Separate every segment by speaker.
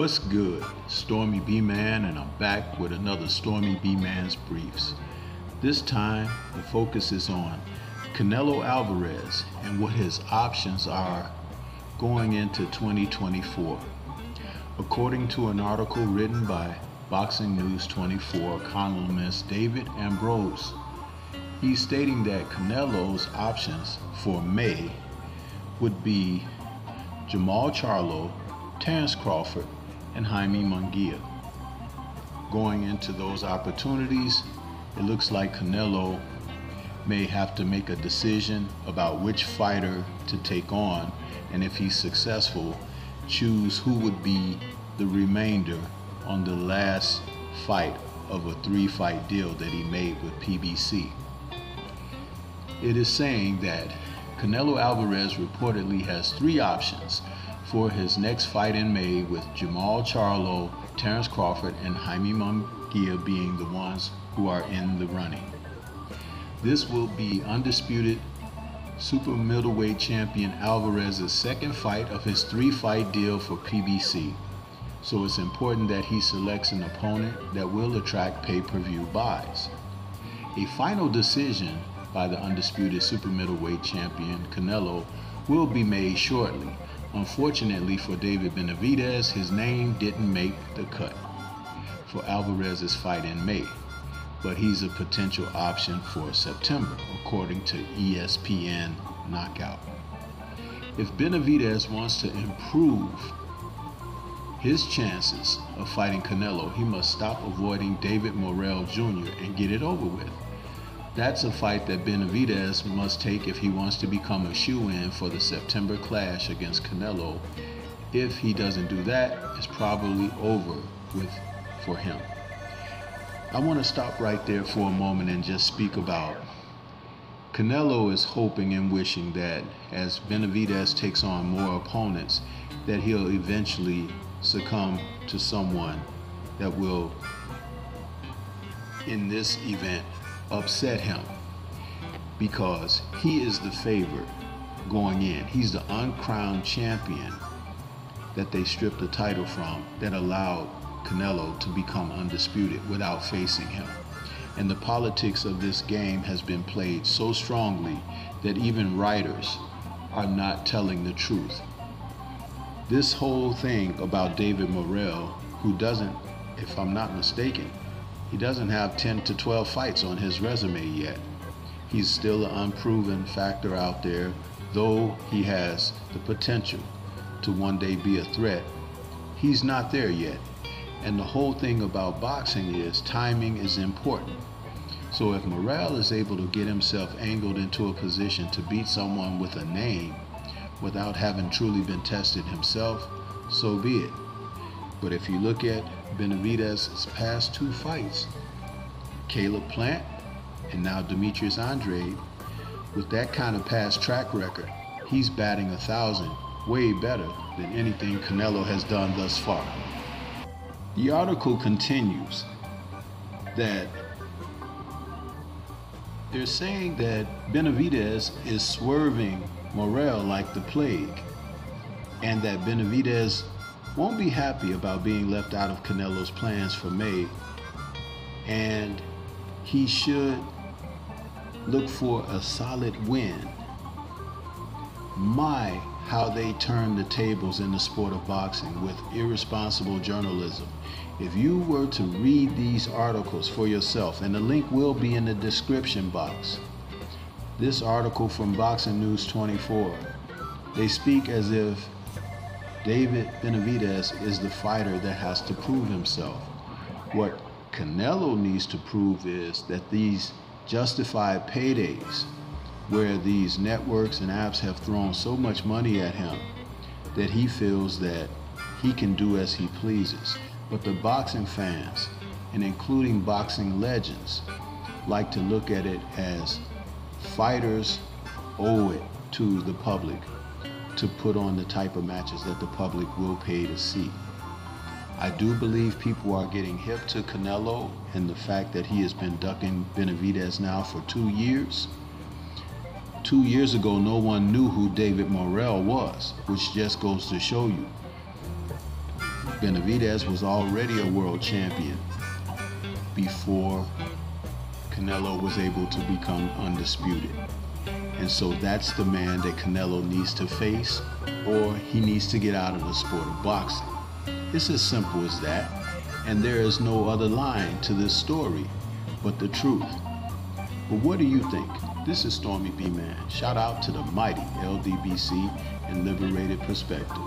Speaker 1: What's good? Stormy B Man, and I'm back with another Stormy B Man's Briefs. This time, the focus is on Canelo Alvarez and what his options are going into 2024. According to an article written by Boxing News 24 columnist David Ambrose, he's stating that Canelo's options for May would be Jermall Charlo, Terence Crawford, and Jaime Munguia. Going into those opportunities, it looks like Canelo may have to make a decision about which fighter to take on, and if he's successful, choose who would be the remainder on the last fight of a three fight deal that he made with PBC. It is saying that Canelo Alvarez reportedly has three options for his next fight in May with Jermall Charlo, Terence Crawford, and Jaime Munguia being the ones who are in the running. This will be undisputed super middleweight champion Alvarez's second fight of his three fight deal for PBC. So it's important that he selects an opponent that will attract pay per view buys. A final decision by the undisputed super middleweight champion Canelo will be made shortly. Unfortunately for David Benavidez, his name didn't make the cut for Alvarez's fight in May, but he's a potential option for September, according to ESPN Knockout. If Benavidez wants to improve his chances of fighting Canelo, he must stop avoiding David Morrell Jr. and get it over with. That's a fight that Benavidez must take if he wants to become a shoe-in for the September clash against Canelo. If he doesn't do that, it's probably over with for him. I want to stop right there for a moment and just speak about Canelo is hoping and wishing that as Benavidez takes on more opponents, that he'll eventually succumb to someone that will, in this event, upset him because he is the favorite going in. He's the uncrowned champion that they stripped the title from that allowed Canelo to become undisputed without facing him. And the politics of this game has been played so strongly that even writers are not telling the truth. This whole thing about David Morrell, who doesn't, if I'm not mistaken, he doesn't have 10 to 12 fights on his resume yet. He's still an unproven factor out there, though he has the potential to one day be a threat. He's not there yet. And the whole thing about boxing is timing is important. So if Morrell is able to get himself angled into a position to beat someone with a name without having truly been tested himself, so be it. But if you look at Benavidez's past two fights, Caleb Plant and now Demetrius Andrade, with that kind of past track record, he's batting a thousand, way better than anything Canelo has done thus far. The article continues that they're saying that Benavidez is swerving Morrell like the plague, and that Benavidez won't be happy about being left out of Canelo's plans for May, and he should look for a solid win. My, how they turn the tables in the sport of boxing with irresponsible journalism. If you were to read these articles for yourself, and the link will be in the description box, this article from Boxing News 24, they speak as if David Benavidez is the fighter that has to prove himself. What Canelo needs to prove is that these justified paydays, where these networks and apps have thrown so much money at him, that he feels that he can do as he pleases. But the boxing fans, and including boxing legends, like to look at it as fighters owe it to the public to put on the type of matches that the public will pay to see. I do believe people are getting hip to Canelo and the fact that he has been ducking Benavidez now for two years. Two years ago, no one knew who David Morrell was, which just goes to show you. Benavidez was already a world champion before Canelo was able to become undisputed. And so that's the man that Canelo needs to face, or he needs to get out of the sport of boxing. It's as simple as that, and there is no other line to this story but the truth. But what do you think? This is Stormy B Man. Shout out to the mighty LDBC and Liberated Perspective.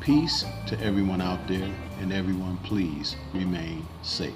Speaker 1: Peace to everyone out there, and everyone, please remain safe.